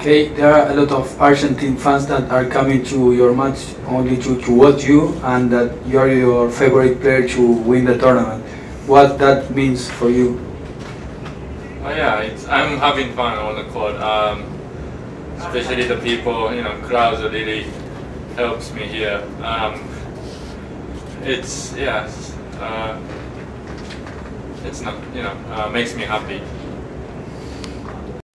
Okay, there are a lot of Argentine fans that are coming to your match only to, to watch you and that you are your favorite player to win the tournament. What that means for you? Oh yeah, I'm having fun on the court. Um, especially the people, you know, crowds really helps me here. Um, it's yeah, it's, uh, it's not you know uh, makes me happy.